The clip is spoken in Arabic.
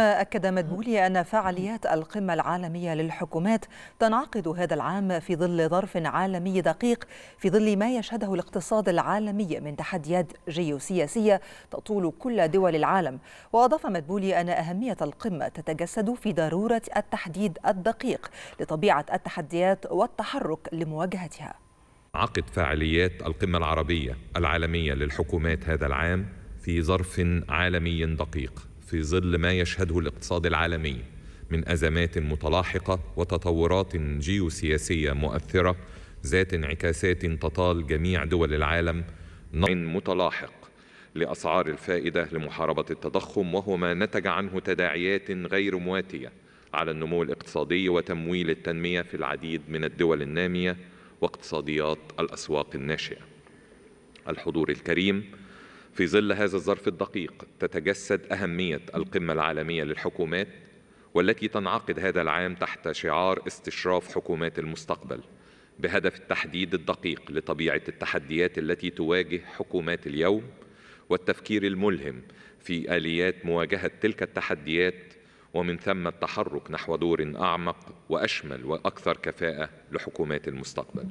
أكد مدبولي أن فعاليات القمة العالمية للحكومات تنعقد هذا العام في ظل ظرف عالمي دقيق في ظل ما يشهده الاقتصاد العالمي من تحديات جيوسياسية تطول كل دول العالم. وأضاف مدبولي أن أهمية القمة تتجسد في ضرورة التحديد الدقيق لطبيعة التحديات والتحرك لمواجهتها. عقد فعاليات القمة العربية العالمية للحكومات هذا العام في ظرف عالمي دقيق. في ظل ما يشهده الاقتصاد العالمي من أزمات متلاحقة وتطورات جيوسياسية مؤثرة ذات انعكاسات تطال جميع دول العالم متلاحق لأسعار الفائدة لمحاربة التضخم وهو ما نتج عنه تداعيات غير مواتية على النمو الاقتصادي وتمويل التنمية في العديد من الدول النامية واقتصاديات الأسواق الناشئة. الحضور الكريم في ظل هذا الظرف الدقيق تتجسد أهمية القمة العالمية للحكومات والتي تنعقد هذا العام تحت شعار استشراف حكومات المستقبل بهدف التحديد الدقيق لطبيعة التحديات التي تواجه حكومات اليوم والتفكير الملهم في آليات مواجهة تلك التحديات ومن ثم التحرك نحو دور أعمق وأشمل وأكثر كفاءة لحكومات المستقبل.